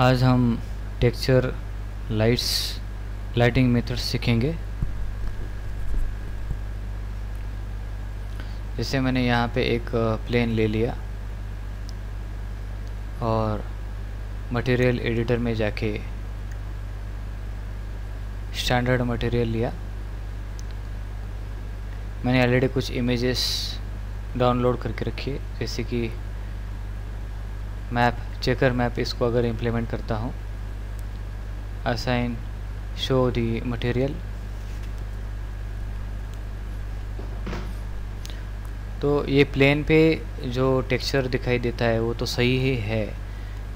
आज हम texture lights lighting method सीखेंगे। जैसे मैंने यहाँ पे एक प्लेन ले लिया और मटेरियल एडिटर में जाके स्टैंडर्ड मटेरियल लिया। मैंने ऑलरेडी कुछ इमेजेस डाउनलोड करके रखी है, जैसे कि मैप चेकर मैप इसको अगर इम्प्लीमेंट करता हूँ। असाइन शो दी मटेरियल तो ये प्लेन पे जो टेक्सचर दिखाई देता है, वो तो सही ही है।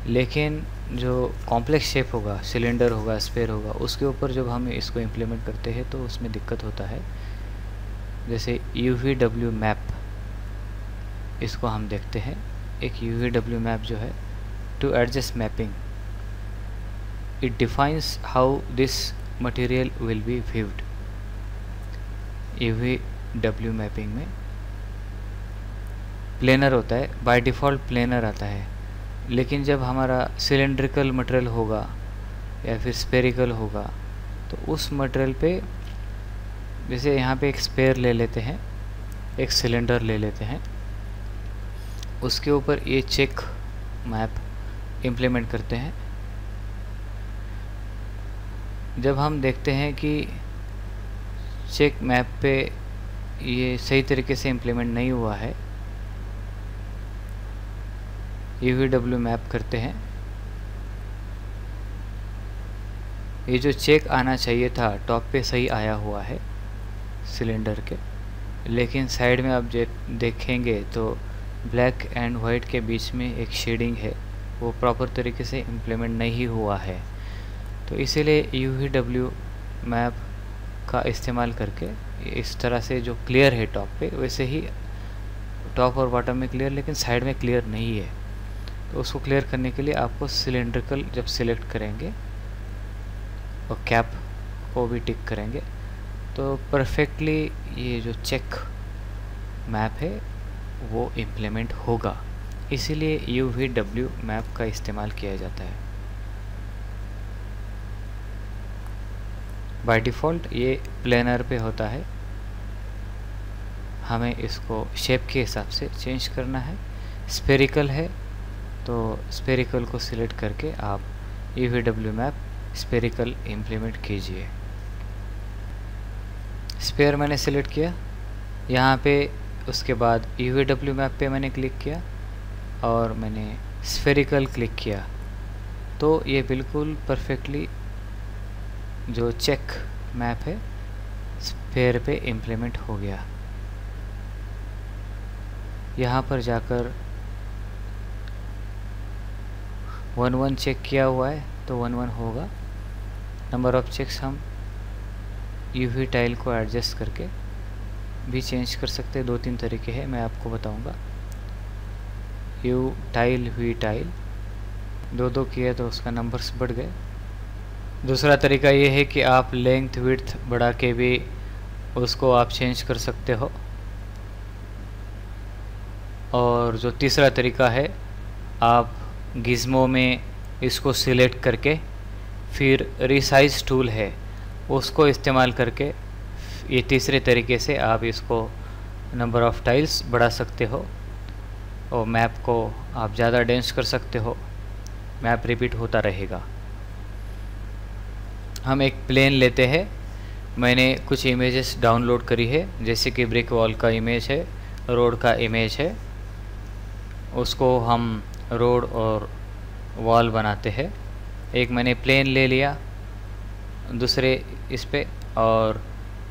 लेकिन जो कॉम्प्लेक्स शेप होगा सिलेंडर होगा स्पेयर होगा, उसके ऊपर जब हम इसको इम्प्लीमेंट करते हैं तो उसमें दिक्कत होता है। जैसे यू वी डब्ल्यू मैप इसको हम देखते हैं। एक यू डब्ल्यू मैप जो है to adjust mapping it defines how this material will be viewed U W mapping में प्लेनर होता है बाय डिफ़ॉल्ट प्लेनर आता है. लेकिन जब हमारा सिलेंड्रिकल मटेरियल होगा या फिर स्पेरिकल होगा तो उस मटेरियल पे जैसे यहाँ पे एक स्पेयर ले लेते हैं, एक सिलेंडर ले लेते हैं उसके ऊपर ये चेक मैप इम्प्लीमेंट करते हैं। जब हम देखते हैं कि चेक मैप पे ये सही तरीके से इम्प्लीमेंट नहीं हुआ है यू वी डब्ल्यू मैप करते हैं। ये जो चेक आना चाहिए था टॉप पे सही आया हुआ है सिलेंडर के। लेकिन साइड में आप देखेंगे तो ब्लैक एंड वाइट के बीच में एक शेडिंग है। वो प्रॉपर तरीके से इम्प्लीमेंट नहीं हुआ है। तो इसीलिए यू वी डब्ल्यू मैप का इस्तेमाल करके इस तरह से जो क्लियर है टॉप पे, वैसे ही टॉप और बॉटम में क्लियर लेकिन साइड में क्लियर नहीं है। तो उसको क्लियर करने के लिए आपको सिलेंड्रिकल जब सिलेक्ट करेंगे, और कैप को भी टिक करेंगे तो परफेक्टली ये जो चेक मैप है वो इम्प्लीमेंट होगा। इसीलिए यू वी डब्ल्यू मैप का इस्तेमाल किया जाता है। बाय डिफ़ॉल्ट ये प्लेनर पे होता है। हमें इसको शेप के हिसाब से चेंज करना है। स्पेरिकल है तो स्पेरिकल को सिलेक्ट करके आप U V W map spherical implement कीजिए। स्पेयर मैंने सिलेक्ट किया। यहाँ पे उसके बाद यू डब्ल्यू मैप पे मैंने क्लिक किया और मैंने स्फेरिकल क्लिक किया। तो ये बिल्कुल परफेक्टली जो चेक मैप है स्पेयर पे इम्प्लीमेंट हो गया। यहाँ पर जाकर वन वन चेक किया हुआ है तो वन वन होगा। नंबर ऑफ़ चेक्स हम यूवी टाइल को एडजस्ट करके भी चेंज कर सकते हैं दो तीन तरीके हैं, मैं आपको बताऊँगा। यू टाइल वी टाइल दो दो किए तो उसका नंबर्स बढ़ गए। दूसरा तरीका ये है कि आप लेंथ विड्थ बढ़ा के भी उसको आप चेंज कर सकते हो। और जो तीसरा तरीका है, आप गिज़मो में इसको सिलेक्ट करके फिर रिसाइज टूल है, उसको इस्तेमाल करके ये तीसरे तरीके से आप इसको नंबर ऑफ़ टाइल्स बढ़ा सकते हो और मैप को आप ज़्यादा डेंस कर सकते हो। मैप रिपीट होता रहेगा। हम एक प्लेन लेते हैं। मैंने कुछ इमेजेस डाउनलोड करी है। जैसे कि ब्रिक वॉल का इमेज है रोड का इमेज है। उसको हम रोड और वॉल बनाते हैं। एक मैंने प्लेन ले लिया, दूसरे इस पे और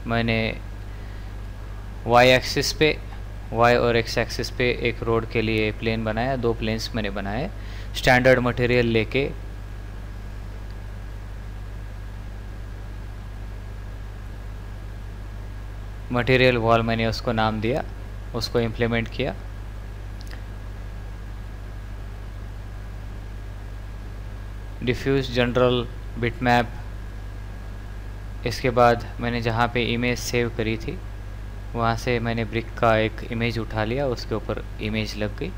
मैंने वाई एक्सिस पे वाई और एक्स एक्सिस पे एक रोड के लिए प्लेन बनाया, दो प्लेन्स मैंने बनाए स्टैंडर्ड मटेरियल लेके। मटेरियल वॉल मैंने उसको नाम दिया, उसको इम्प्लीमेंट किया। डिफ्यूज जनरल बिटमैप इसके बाद मैंने जहाँ पे इमेज सेव करी थी, वहाँ से मैंने ब्रिक का एक इमेज उठा लिया, उसके ऊपर इमेज लग गई।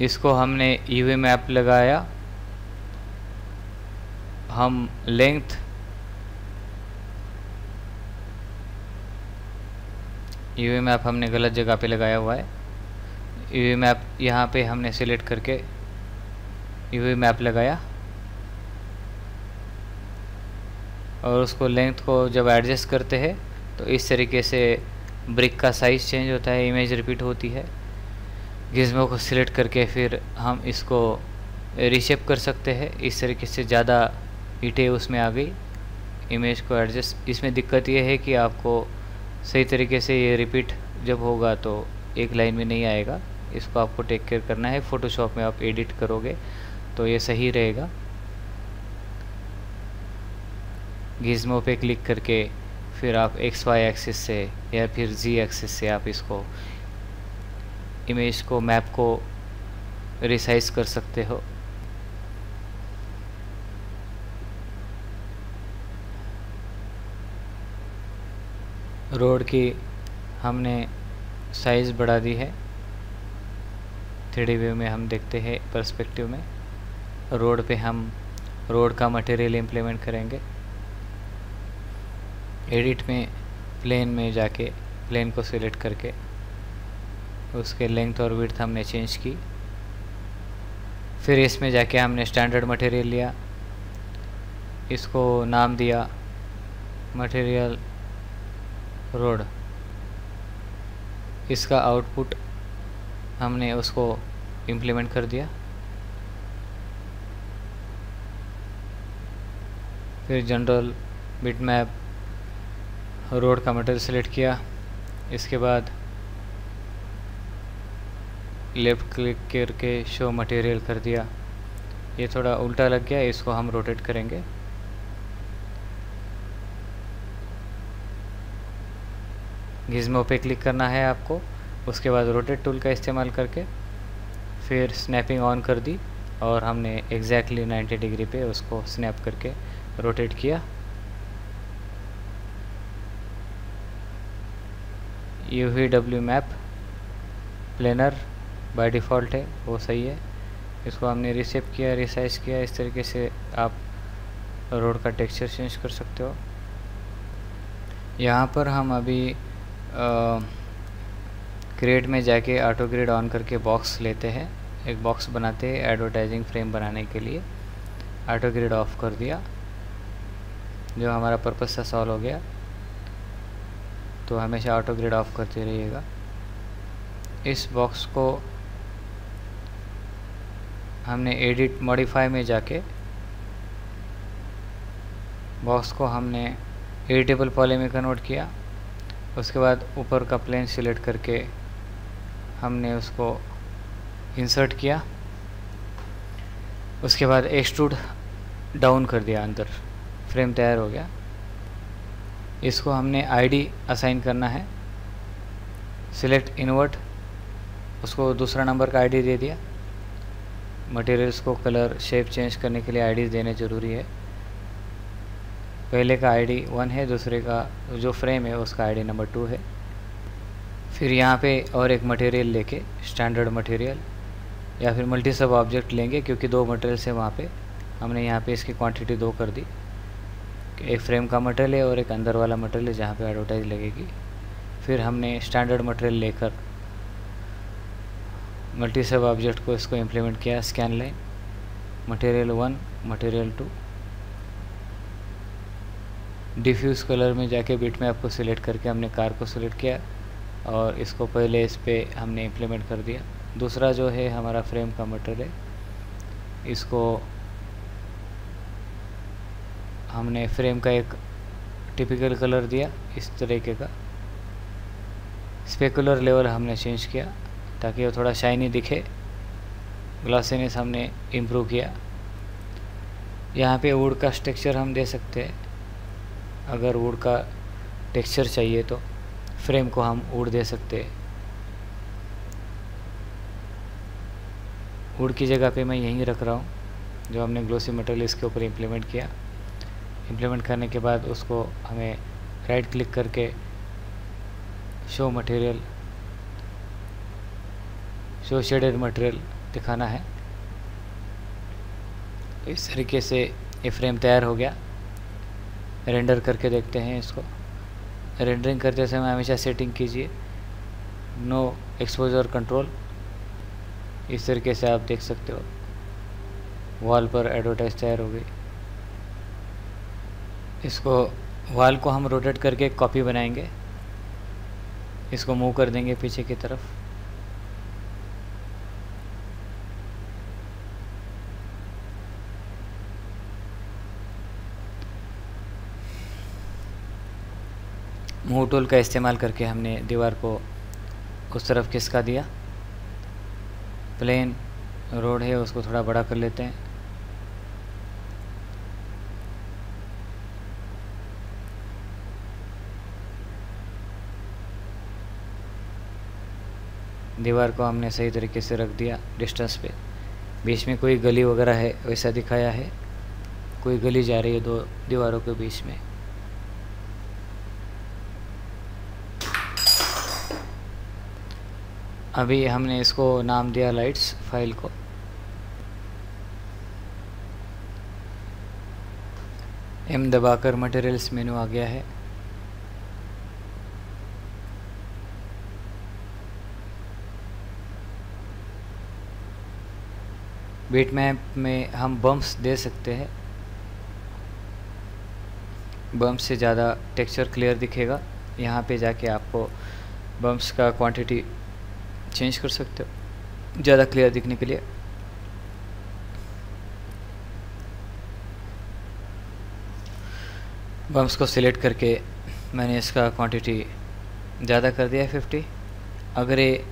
इसको हमने यूवी मैप लगाया। हम लेंथ यूवी मैप हमने गलत जगह पे लगाया हुआ है। यूवी मैप यहाँ पे हमने सिलेक्ट करके यूवी मैप लगाया। और उसको लेंथ को जब एडजस्ट करते हैं तो इस तरीके से ब्रिक का साइज़ चेंज होता है इमेज रिपीट होती है। गिज्मो को सिलेक्ट करके फिर हम इसको रिशेप कर सकते हैं। इस तरीके से ज़्यादा ईटें उसमें आ गई। इमेज को एडजस्ट इसमें दिक्कत यह है कि आपको सही तरीके से ये रिपीट जब होगा तो एक लाइन में नहीं आएगा। इसको आपको टेक केयर करना है। फ़ोटोशॉप में आप एडिट करोगे तो ये सही रहेगा। गिज्मो पे क्लिक करके फिर आप एक्स वाई एक्सिस से या फिर जी एक्सिस से आप इसको इमेज को मैप को रिसाइज कर सकते हो। रोड की हमने साइज़ बढ़ा दी है। थ्री व्यू में हम देखते हैं पर्सपेक्टिव में। रोड पे हम रोड का मटेरियल इम्प्लीमेंट करेंगे। एडिट में, प्लेन में जाके, प्लेन को सिलेक्ट करके, उसके लेंथ और विड्थ हमने चेंज की। फिर इसमें जाके हमने स्टैंडर्ड मटेरियल लिया। इसको नाम दिया मटेरियल रोड इसका आउटपुट हमने उसको इम्प्लीमेंट कर दिया। फिर जनरल बिट मैप रोड का मटेरियल सेलेक्ट किया। इसके बाद लेफ़्ट क्लिक करके शो मटेरियल कर दिया। ये थोड़ा उल्टा लग गया, इसको हम रोटेट करेंगे। गिज्मो पे क्लिक करना है आपको। उसके बाद रोटेट टूल का इस्तेमाल करके फिर स्नैपिंग ऑन कर दी और हमने एग्जैक्टली exactly 90 डिग्री पे उसको स्नैप करके रोटेट किया। U V W map planar by default है, वो सही है। इसको हमने रिसेप किया रिसाइज किया, इस तरीके से आप रोड का टेक्सचर चेंज कर सकते हो। यहाँ पर हम अभी क्रिएट में जाके ऑटो ग्रिड ऑन करके बॉक्स लेते हैं। एक बॉक्स बनाते हैं एडवर्टाइजिंग फ्रेम बनाने के लिए। ऑटो ग्रिड ऑफ़ कर दिया। जो हमारा पर्पस था सॉल्व हो गया। तो हमेशा ऑटो ग्रिड ऑफ़ करते रहिएगा। इस बॉक्स को हमने एडिट मॉडिफाई में जाके बॉक्स को हमने एडिटेबल पॉली में कन्वर्ट किया। उसके बाद ऊपर का प्लेन सिलेक्ट करके हमने उसको इंसर्ट किया। उसके बाद एक्सट्रूड डाउन कर दिया अंदर। फ्रेम तैयार हो गया। इसको हमने आईडी असाइन करना है। सिलेक्ट इनवर्ट उसको दूसरा नंबर का आईडी दे दिया। मटेरियल्स को कलर शेप चेंज करने के लिए आईडी देने ज़रूरी है। पहले का आईडी वन है, दूसरे का जो फ्रेम है, उसका आईडी नंबर टू है। फिर यहाँ पे और एक मटेरियल लेके स्टैंडर्ड मटेरियल या फिर मल्टी सब ऑब्जेक्ट लेंगे, क्योंकि दो मटेरियल्स है वहाँ पे। हमने यहाँ पे इसकी क्वांटिटी दो कर दी। एक फ्रेम का मटेरियल है और एक अंदर वाला मटेरियल है जहाँ पे एडवर्टाइज लगेगी। फिर हमने स्टैंडर्ड मटेरियल लेकर मल्टी सब ऑब्जेक्ट को इसको इम्प्लीमेंट किया scan line material one material two diffuse colour में जाके बिट में आपको सिलेक्ट करके हमने कार को सिलेक्ट किया और इसको पहले इस पर हमने इम्प्लीमेंट कर दिया। दूसरा जो है हमारा फ्रेम का मटेरियल इसको हमने फ्रेम का एक टिपिकल कलर दिया इस तरीके का। स्पेकुलर लेवल हमने चेंज किया ताकि वो थोड़ा शाइनी दिखे। ग्लासीनेस हमने इम्प्रूव किया। यहाँ पे वुड का टेक्सचर हम दे सकते हैं। अगर वुड का टेक्सचर चाहिए तो फ्रेम को हम वुड दे सकते हैं। वुड की जगह पे मैं यहीं रख रहा हूँ, जो हमने ग्लोसी मटेरियल इसके ऊपर इम्प्लीमेंट किया। इम्प्लीमेंट करने के बाद उसको हमें राइट क्लिक करके show material show shaded material दिखाना है। इस तरीके से ये फ्रेम तैयार हो गया। रेंडर करके देखते हैं इसको। रेंडरिंग करते समय हमेशा सेटिंग कीजिए। नो एक्सपोजर कंट्रोल इस तरीके से आप देख सकते हो। वॉल पर एडवर्टाइज तैयार हो गई। इसको वाल को हम रोटेट करके कॉपी बनाएँगे। इसको मूव कर देंगे पीछे की तरफ़। मूव टूल का इस्तेमाल करके हमने दीवार को उस तरफ़ खिसका दिया। प्लेन रोड है, उसको थोड़ा बड़ा कर लेते हैं। दीवार को हमने सही तरीके से रख दिया डिस्टेंस पे। बीच में कोई गली वगैरह है, वैसा दिखाया है। कोई गली जा रही है दो दीवारों के बीच में। अभी हमने इसको नाम दिया लाइट्स फ़ाइल को। एम दबाकर मटेरियल्स मेनू आ गया है। बीट मैप में हम बम्प्स दे सकते हैं। बम्प से ज़्यादा टेक्सचर क्लियर दिखेगा। यहाँ पे जाके आपको बम्प्स का क्वांटिटी चेंज कर सकते हो, ज़्यादा क्लियर दिखने के लिए। बम्प्स को सिलेक्ट करके मैंने इसका क्वांटिटी ज़्यादा कर दिया है 50 अगर ये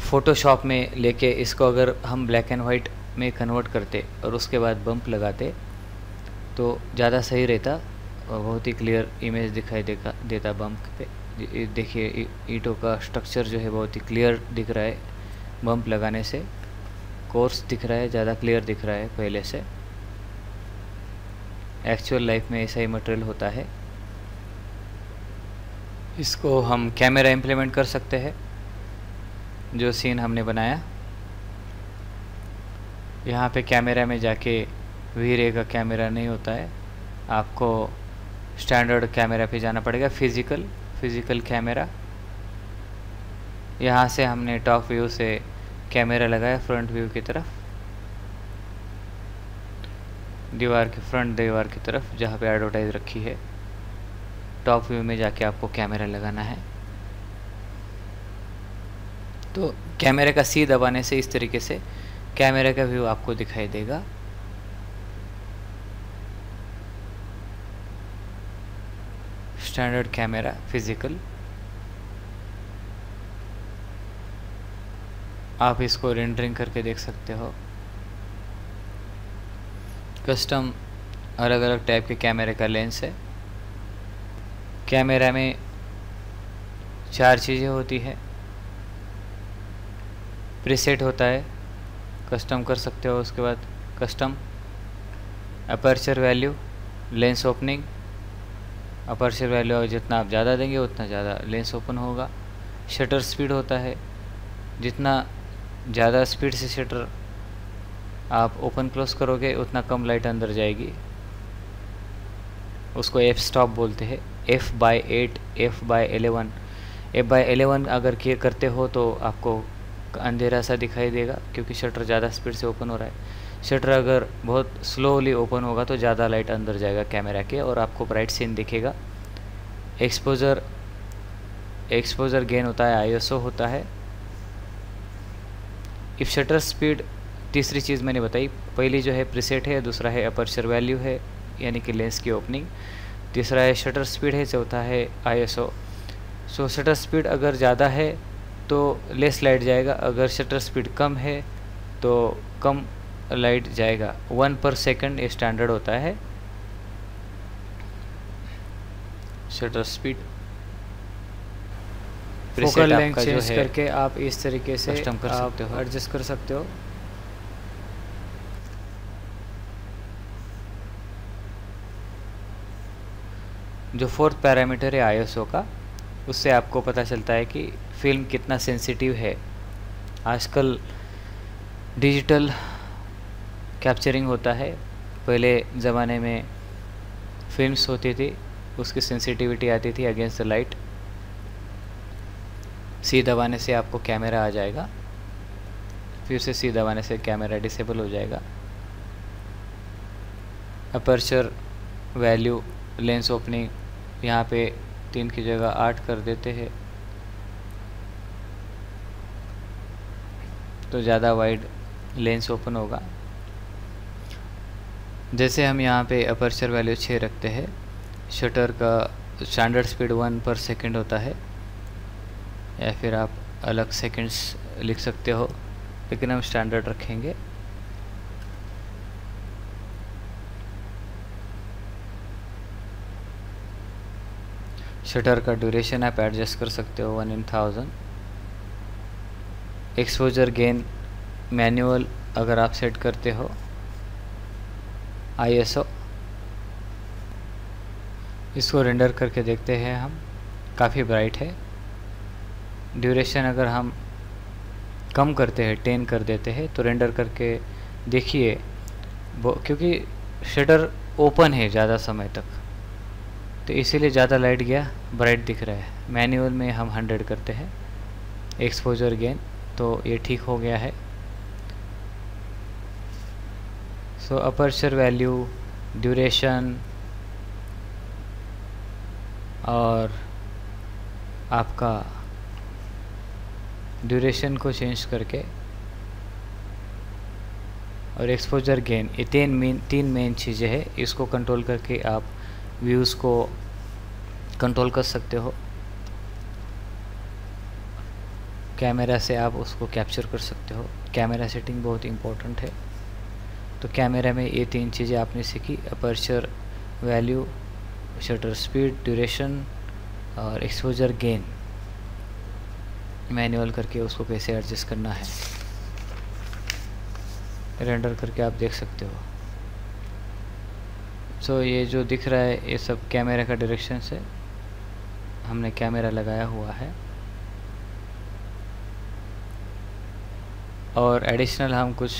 फ़ोटोशॉप में लेके इसको अगर हम ब्लैक एंड वाइट में कन्वर्ट करते और उसके बाद बम्प लगाते तो ज़्यादा सही रहता और बहुत ही क्लियर इमेज दिखाई देगा देता बम्प पे। देखिए ईटों का स्ट्रक्चर जो है बहुत ही क्लियर दिख रहा है बम्प लगाने से। कोर्स दिख रहा है, ज़्यादा क्लियर दिख रहा है पहले से। एक्चुअल लाइफ में ऐसा ही मटेरियल होता है। इसको हम कैमरा इम्प्लीमेंट कर सकते हैं, जो सीन हमने बनाया। यहाँ पे कैमरा में जाके वी रे का कैमरा नहीं होता है। आपको स्टैंडर्ड कैमरा पे जाना पड़ेगा फ़िज़िकल फ़िज़िकल कैमरा यहाँ से हमने टॉप व्यू से कैमरा लगाया फ्रंट व्यू की तरफ़। दीवार के फ्रंट दीवार की तरफ़, जहाँ पे एडवर्टाइज रखी है। टॉप व्यू में जाके आपको कैमरा लगाना है। तो कैमरे का सी दबाने से इस तरीके से कैमरे का व्यू आपको दिखाई देगा। Standard camera, physical. आप इसको रेंडरिंग करके देख सकते हो। कस्टम अलग अलग टाइप के कैमरे का लेंस है। कैमरा में चार चीज़ें होती है। प्रीसेट होता है। कस्टम कर सकते हो, उसके बाद custom aperture value lens opening aperture value जितना आप ज़्यादा देंगे, उतना ज़्यादा लेंस ओपन होगा। शटर स्पीड होता है। जितना ज़्यादा स्पीड से शटर आप ओपन क्लोज करोगे, उतना कम लाइट अंदर जाएगी। उसको एफ़ स्टॉप बोलते हैं। F by eight F by eleven F by eleven अगर किए करते हो तो आपको अंधेरा सा दिखाई देगा, क्योंकि शटर ज़्यादा स्पीड से ओपन हो रहा है। शटर अगर बहुत स्लोली ओपन होगा तो ज़्यादा लाइट अंदर जाएगा कैमरा के और आपको ब्राइट सीन दिखेगा। एक्सपोजर एक्सपोजर गेन होता है आईएसओ होता है। इफ़ शटर स्पीड तीसरी चीज़ मैंने बताई, पहली जो है प्रीसेट है, दूसरा है अपर्चर वैल्यू है, यानी कि लेंस की ओपनिंग तीसरा है शटर स्पीड है, चौथा है आईएसओ सो शटर स्पीड अगर ज़्यादा है तो लेस लाइट जाएगा। अगर शटर स्पीड कम है तो कम लाइट जाएगा। वन पर सेकंड ये स्टैंडर्ड होता है। Shutter speed focal length change करके आप इस तरीके से कर सकते हो। एडजस्ट कर सकते हो। जो फोर्थ पैरामीटर है आईएसओ का उससे आपको पता चलता है कि फ़िल्म कितना सेंसिटिव है। आजकल डिजिटल कैप्चरिंग होता है। पहले ज़माने में फिल्म्स होती थी, उसकी सेंसिटिविटी आती थी अगेंस्ट द लाइट सी दबाने से आपको कैमरा आ जाएगा। फिर से सी दबाने से कैमरा डिसेबल हो जाएगा। अपर्चर वैल्यू लेंस ओपनिंग यहाँ पे तीन की जगह आठ कर देते हैं। तो ज़्यादा वाइड लेंस ओपन होगा। जैसे हम यहाँ पे अपर्चर वैल्यू छः रखते हैं शटर का स्टैंडर्ड स्पीड वन पर सेकंड होता है, या फिर आप अलग सेकंड्स लिख सकते हो, लेकिन हम स्टैंडर्ड रखेंगे। शटर का ड्यूरेशन आप एडजस्ट कर सकते हो one in thousand exposure gain manual अगर आप सेट करते हो आईएसओ इसको रेंडर करके देखते हैं हम। काफ़ी ब्राइट है। ड्यूरेशन अगर हम कम करते हैं, टेन कर देते हैं तो रेंडर करके देखिए क्योंकि शटर ओपन है ज़्यादा समय तक। तो इसीलिए ज़्यादा लाइट गया ब्राइट दिख रहा है। मैनुअल में हम हंड्रेड करते हैं। एक्सपोजर गेन तो ये ठीक हो गया है। सो अपर्चर वैल्यू ड्यूरेशन और आपका ड्यूरेशन को चेंज करके और एक्सपोजर गेन ये तीन मेन तीन मेन चीज़ें हैं, इसको कंट्रोल करके आप व्यूज़ को कंट्रोल कर सकते हो। कैमरा से आप उसको कैप्चर कर सकते हो। कैमरा सेटिंग बहुत इम्पोर्टेंट है। तो कैमरा में ये तीन चीज़ें आपने सीखी aperture value shutter speed duration और एक्सपोजर गेन मैनुअल करके उसको कैसे एडजस्ट करना है। रेंडर करके आप देख सकते हो। सो so, ये जो दिख रहा है ये सब कैमरा का डायरेक्शन से हमने कैमरा लगाया हुआ है। और एडिशनल हम कुछ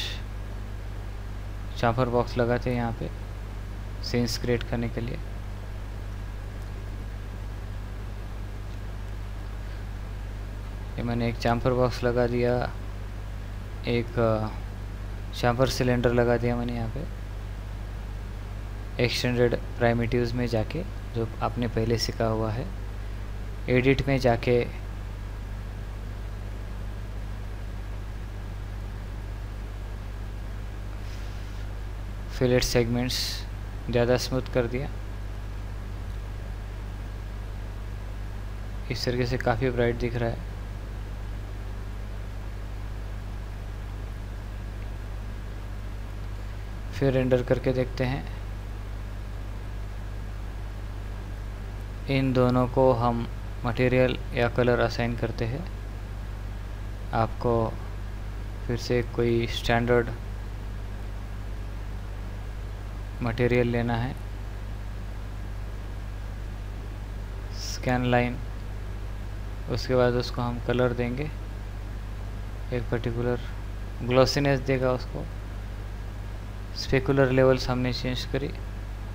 चाफर बॉक्स लगाते हैं यहाँ पे सीन्स क्रिएट करने के लिए। ये मैंने एक चाम्फर बॉक्स लगा दिया, एक चाम्फर सिलेंडर लगा दिया मैंने यहाँ पे। एक्सटेंडेड प्राइमेटिव्स में जाके, जो आपने पहले सीखा हुआ है। एडिट में जाके फिलेट सेगमेंट्स ज़्यादा स्मूथ कर दिया। इस तरीके से काफ़ी ब्राइट दिख रहा है। फिर रेंडर करके देखते हैं। इन दोनों को हम मटेरियल या कलर असाइन करते हैं। आपको फिर से कोई स्टैंडर्ड मटेरियल लेना है। स्कैन लाइन उसके बाद उसको हम कलर देंगे। एक पर्टिकुलर ग्लोसीनेस देगा उसको। स्पेकुलर लेवल्स हमने चेंज करी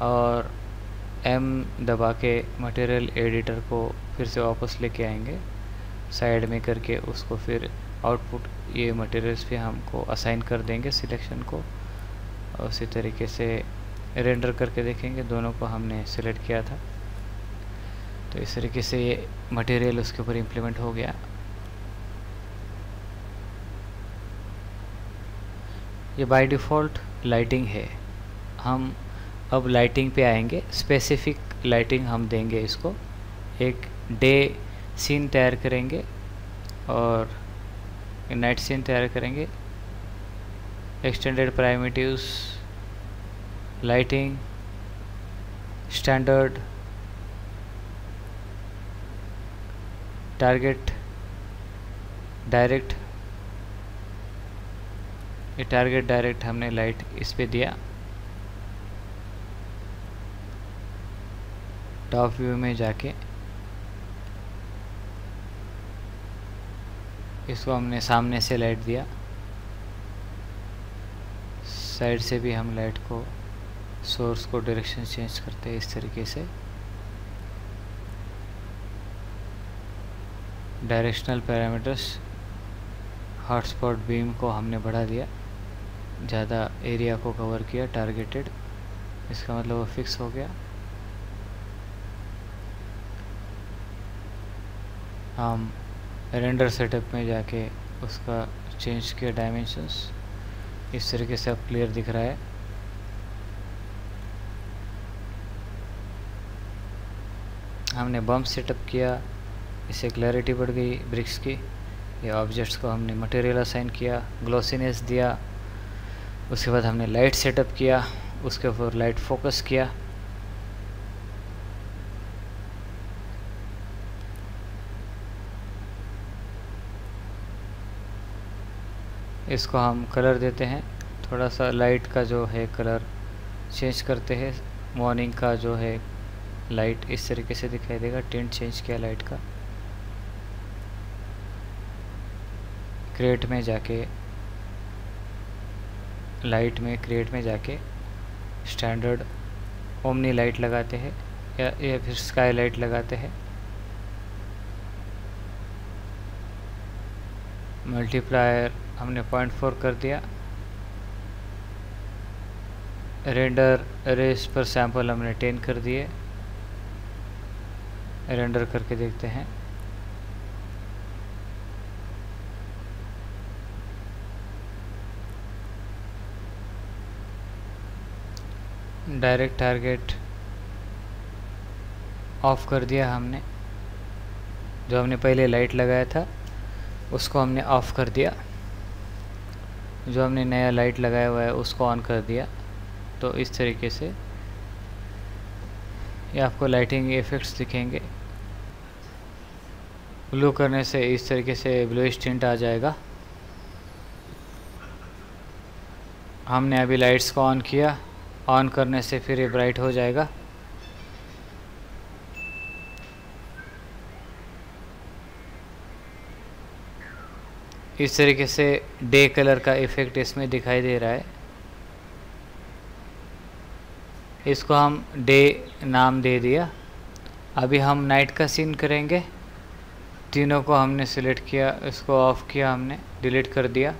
और एम दबा के मटेरियल एडिटर को फिर से वापस लेके आएँगे। साइड में करके उसको फिर आउटपुट ये मटेरियल्स पे हमको असाइन कर देंगे सिलेक्शन को। उसी तरीके से रेंडर करके देखेंगे। दोनों को हमने सेलेक्ट किया था। तो इस तरीके से ये मटेरियल उसके ऊपर इम्प्लीमेंट हो गया। ये बाय डिफ़ॉल्ट लाइटिंग है। हम अब लाइटिंग पे आएँगे। स्पेसिफिक लाइटिंग हम देंगे इसको। एक डे सीन तैयार करेंगे और नाइट सीन तैयार करेंगे। Extended primitives lighting, standard, target, direct, ये टारगेट, डायरेक्ट हमने लाइट इस पे दिया। टॉप व्यू में जाके इसको हमने सामने से लाइट दिया। साइड से भी हम लाइट को सोर्स को डायरेक्शन चेंज करते हैं इस तरीके से। डायरेक्शनल पैरामीटर्स हॉटस्पॉट बीम को हमने बढ़ा दिया। ज़्यादा एरिया को कवर किया टारगेटेड इसका मतलब वो फिक्स हो गया। हम रेंडर सेटअप में जाके उसका चेंज किया डायमेंशंस इस तरीके से अब क्लियर दिख रहा है। हमने बम्प सेटअप किया, इससे क्लैरिटी बढ़ गई ब्रिक्स की। ये ऑब्जेक्ट्स को हमने मटेरियल असाइन किया ग्लोसीनेस दिया। उसके बाद हमने लाइट सेटअप किया, उसके ऊपर लाइट फोकस किया। इसको हम कलर देते हैं। थोड़ा सा लाइट का जो है कलर चेंज करते हैं। मॉर्निंग का जो है लाइट इस तरीके से दिखाई देगा टेंट चेंज किया लाइट का। क्रिएट में जाके लाइट में क्रिएट में जाके स्टैंडर्ड ओमनी लाइट लगाते हैं या, या फिर स्काई लाइट लगाते हैं। मल्टीप्लायर हमने पॉइंट फोर कर दिया। रेंडर रेस पर सैंपल हमने टेन कर दिए। रेंडर करके देखते हैं। डायरेक्ट टारगेट ऑफ़ कर दिया हमने। जो हमने पहले लाइट लगाया था, उसको हमने ऑफ़ कर दिया। जो हमने नया लाइट लगाया हुआ है, उसको ऑन कर दिया। तो इस तरीके से ये आपको लाइटिंग इफ़ेक्ट्स दिखेंगे। ब्लू करने से इस तरीके से ब्लू टिंट आ जाएगा। हमने अभी लाइट्स को ऑन किया। ऑन करने से फिर ये ब्राइट हो जाएगा। इस तरीके से डे कलर का इफ़ेक्ट इसमें दिखाई दे रहा है। इसको हम डे नाम दे दिया। अभी हम नाइट का सीन करेंगे। तीनों को हमने सिलेक्ट किया, इसको ऑफ़ किया हमने, डिलीट कर दिया।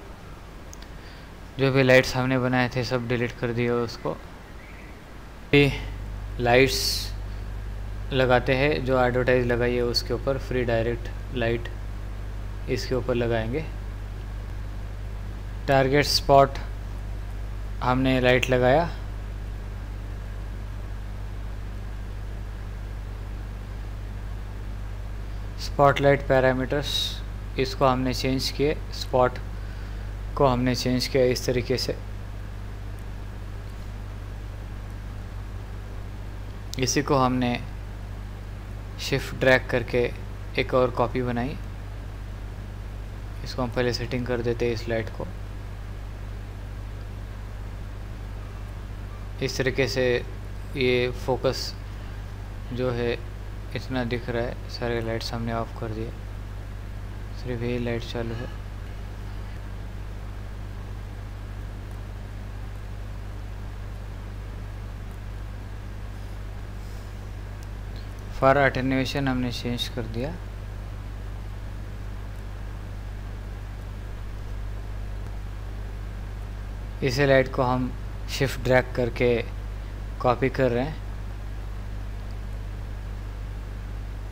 जो भी लाइट्स हमने बनाए थे, सब डिलीट कर दिया उसको। लाइट्स लगाते हैं, जो एडवर्टाइज लगाई है उसके ऊपर फ्री डायरेक्ट लाइट इसके ऊपर लगाएँगे। टारगेट स्पॉट हमने लाइट लगाया। स्पॉटलाइट पैरामीटर्स इसको हमने चेंज किए स्पॉट को हमने चेंज किया इस तरीके से। इसी को हमने शिफ्ट ड्रैग करके एक और कॉपी बनाई। इसको हम पहले सेटिंग कर देते हैं इस लाइट को। इस तरीके से ये फोकस जो है इतना दिख रहा है? सारे लाइट्स हमने ऑफ़ कर दिए। सिर्फ़ यही लाइट चालू है। फॉर अटेन्यूएशन हमने चेंज कर दिया। इसे लाइट को हम शिफ्ट ड्रैग करके कॉपी कर रहे हैं।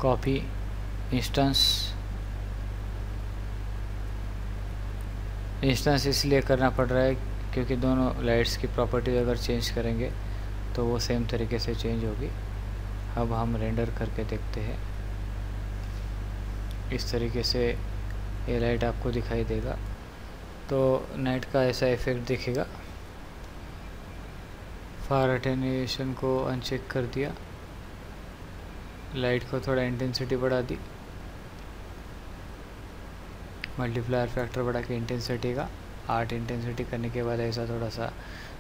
कॉपी इंस्टेंस इंस्टेंस इसलिए करना पड़ रहा है क्योंकि दोनों लाइट्स की प्रॉपर्टी अगर चेंज करेंगे तो वो सेम तरीके से चेंज होगी। अब हम रेंडर करके देखते हैं। इस तरीके से ये लाइट आपको दिखाई देगा। तो नाइट का ऐसा इफ़ेक्ट दिखेगा। फार अटेन्यूएशन को अनचेक कर दिया। लाइट को थोड़ा इंटेंसिटी बढ़ा दी। मल्टीप्लायर फैक्टर बढ़ा के इंटेंसिटी का आर्ट इंटेंसिटी करने के बाद ऐसा थोड़ा सा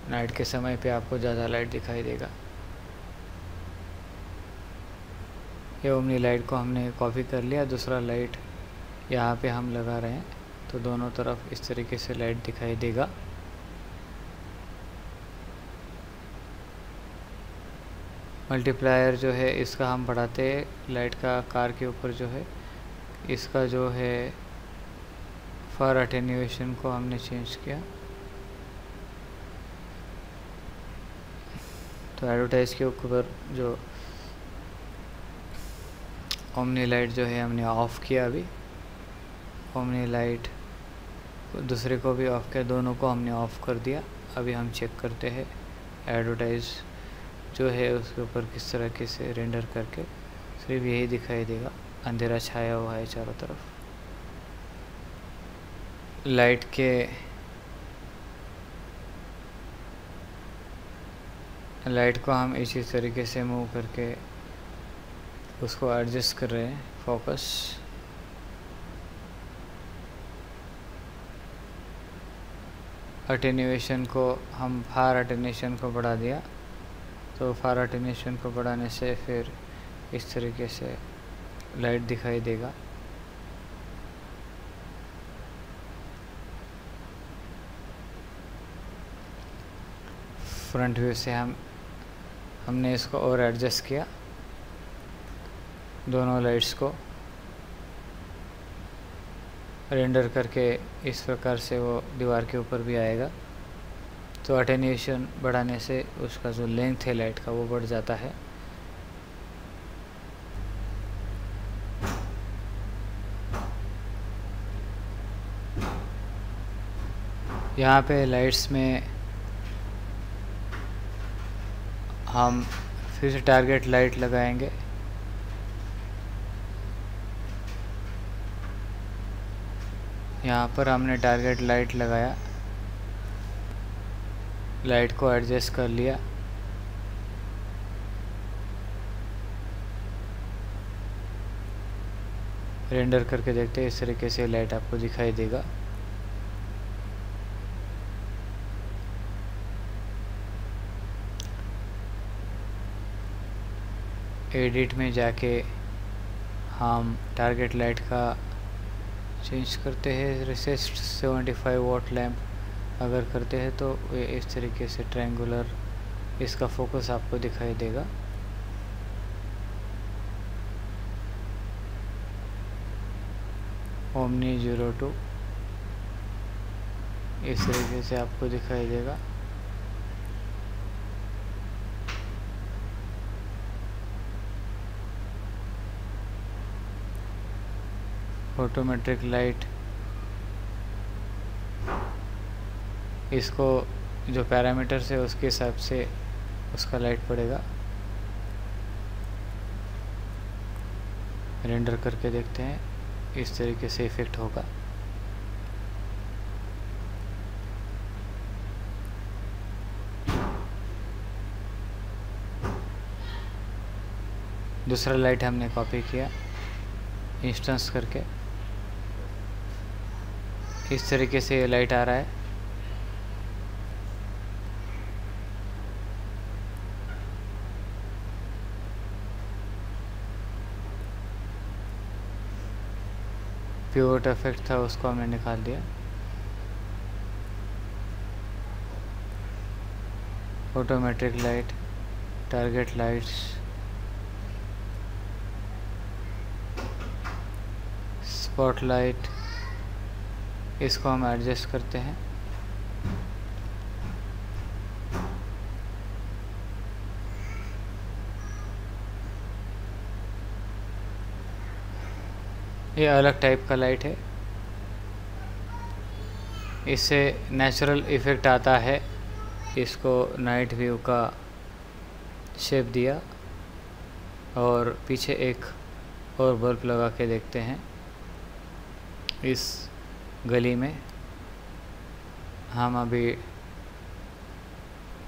नाइट के समय पे आपको ज़्यादा लाइट दिखाई देगा। ये ओमनी लाइट को हमने कॉपी कर लिया, दूसरा लाइट यहाँ पे हम लगा रहे हैं तो दोनों तरफ़ इस तरीके से लाइट दिखाई देगा। मल्टीप्लायर जो है, इसका हम बढ़ाते लाइट का कार के ऊपर जो है, इसका जो है फर अटेन्यूएशन को हमने चेंज किया। तो एडवर्टाइज के ऊपर जो ओमनी लाइट जो है, हमने ऑफ़ किया अभी। ओमनी लाइट दूसरे को भी ऑफ़ किया, दोनों को हमने ऑफ़ कर दिया। अभी हम चेक करते हैं एडवर्टाइज जो है उसके ऊपर किस तरह के से रेंडर करके सिर्फ़ यही दिखाई देगा। अंधेरा छाया हुआ है चारों तरफ़। लाइट के लाइट को हम इसी तरीके से मूव करके उसको एडजस्ट कर रहे हैं फोकस अटेन्यूएशन को, हम फार अटेन्यूएशन को बढ़ा दिया। तो फार अटेन्यूएशन को बढ़ाने से फिर इस तरीके से लाइट दिखाई देगा। फ्रंट व्यू से हम, हमने इसको और एडजस्ट किया, दोनों लाइट्स को। रेंडर करके इस प्रकार से वो दीवार के ऊपर भी आएगा। तो अटेन्यूएशन बढ़ाने से उसका जो लेंथ है लाइट का वो बढ़ जाता है। यहाँ पे लाइट्स में हम फिर से टारगेट लाइट लगाएँगे। यहाँ पर हमने टारगेट लाइट लगाया। लाइट को एडजस्ट कर लिया। रेंडर करके देखते हैं इस तरीके से लाइट आपको दिखाई देगा। एडिट में जाके हम टारगेट लाइट का चेंज करते हैं। रिसेस्ट 75 वॉट लैम्प अगर करते हैं तो इस तरीके से ट्रायंगुलर इसका फोकस आपको दिखाई देगा। ओमनी ज़ीरो टू इस तरीके से आपको दिखाई देगा। ऑटोमेट्रिक लाइट इसको जो पैरामीटर्स है उसके हिसाब से उसका लाइट पड़ेगा। रेंडर करके देखते हैं, इस तरीके से इफ़ेक्ट होगा। दूसरा लाइट हमने कॉपी किया इंस्टेंस करके। इस तरीके से ये लाइट आ रहा है। प्योर इफ़ेक्ट था, उसको हमने निकाल दिया। Automatic light target lights spotlight इसको हम एडजस्ट करते हैं। ये अलग टाइप का लाइट है। इससे नेचुरल इफ़ेक्ट आता है। इसको नाइट व्यू का शेप दिया और पीछे एक और बल्ब लगा के देखते हैं। इस गली में हम अभी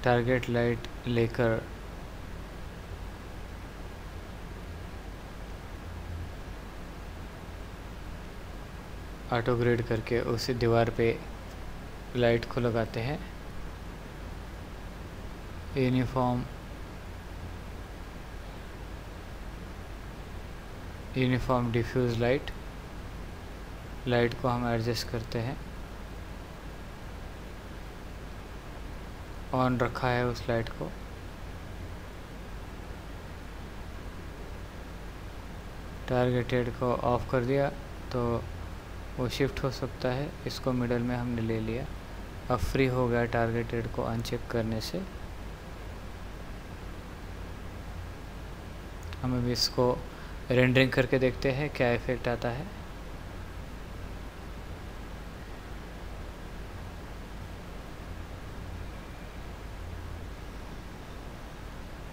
टारगेट लाइट लेकर ऑटो ग्रेड करके उसी दीवार पे लाइट को लगाते हैं। Uniform uniform diffuse light light को हम एडजस्ट करते हैं। ऑन रखा है उस लाइट को। टारगेटेड को ऑफ़ कर दिया तो वो शिफ्ट हो सकता है। इसको मिडल में हमने ले लिया। अब फ्री हो गया टारगेटेड को अनचेक करने से। हम अभी इसको रेंडरिंग करके देखते हैं क्या इफ़ेक्ट आता है।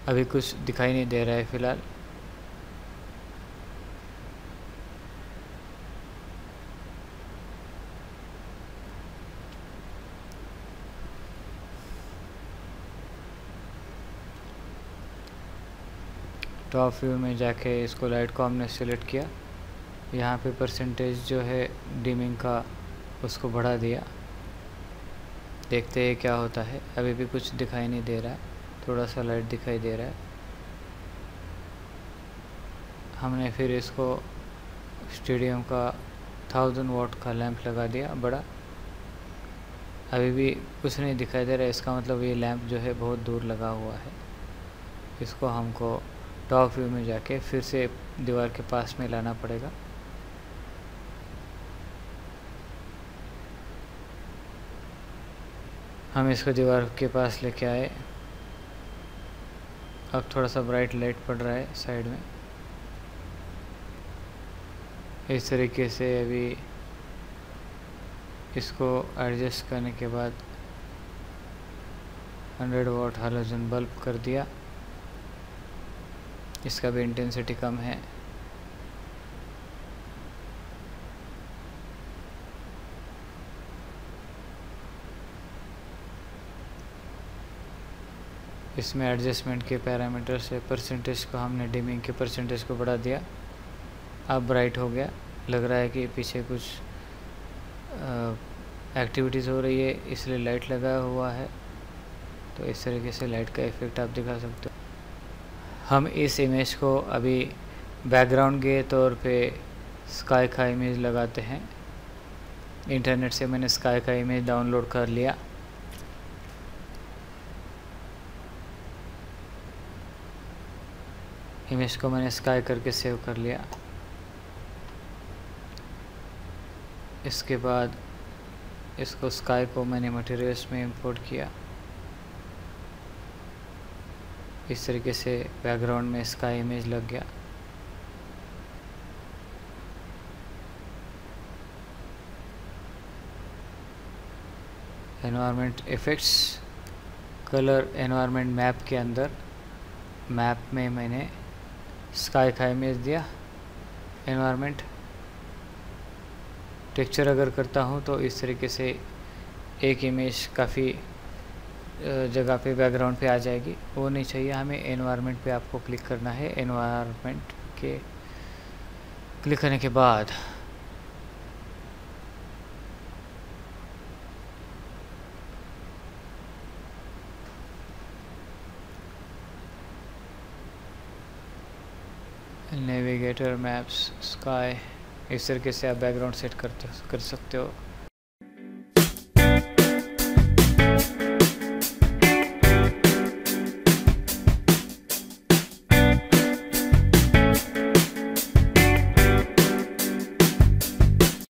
अभी कुछ दिखाई नहीं दे रहा है फ़िलहाल। टॉप व्यू में जाके इसको लाइट को हमने सेलेक्ट किया। यहाँ पे परसेंटेज जो है डिमिंग का उसको बढ़ा दिया। देखते हैं क्या होता है। अभी भी कुछ दिखाई नहीं दे रहा थोड़ा सा लाइट दिखाई दे रहा है। हमने फिर इसको स्टेडियम का थाउज़ेंड वाट का लैंप लगा दिया, बड़ा। अभी भी कुछ नहीं दिखाई दे रहा है। इसका मतलब ये लैंप जो है बहुत दूर लगा हुआ है। इसको हमको टॉप व्यू में जाके फिर से दीवार के पास में लाना पड़ेगा। हम इसको दीवार के पास लेके आए। अब थोड़ा सा ब्राइट लाइट पड़ रहा है साइड में। इस तरीके से अभी इसको एडजस्ट करने के बाद 100 वाट हालोजन बल्ब कर दिया। इसका भी इंटेंसिटी कम है। इसमें एडजस्टमेंट के पैरामीटर से परसेंटेज को हमने डिमिंग के परसेंटेज को बढ़ा दिया। अब ब्राइट हो गया। लग रहा है कि पीछे कुछ एक्टिविटीज़ हो रही है, इसलिए लाइट लगाया हुआ है। तो इस तरीके से लाइट का इफ़ेक्ट आप दिखा सकते हो। हम इस इमेज को अभी बैकग्राउंड के तौर पे स्काई का इमेज लगाते हैं। इंटरनेट से मैंने स्काई का इमेज डाउनलोड कर लिया। इमेज को मैंने स्काई करके सेव कर लिया। इसके बाद इसको स्काई को मैंने मटेरियल्स में इंपोर्ट किया। इस तरीके से बैकग्राउंड में इसका इमेज लग गया। Environment effects colour environment map के अंदर मैप में मैंने स्काई का इमेज दिया। एनवायरनमेंट टेक्चर अगर करता हूँ तो इस तरीके से एक इमेज काफ़ी जगह पे बैकग्राउंड पे आ जाएगी। वो नहीं चाहिए। हमें एनवायरनमेंट पे आपको क्लिक करना है। एनवायरनमेंट के क्लिक करने के बाद नेविगेटर मैप्स स्काई इस तरीके से आप बैकग्राउंड सेट करते, कर सकते हो।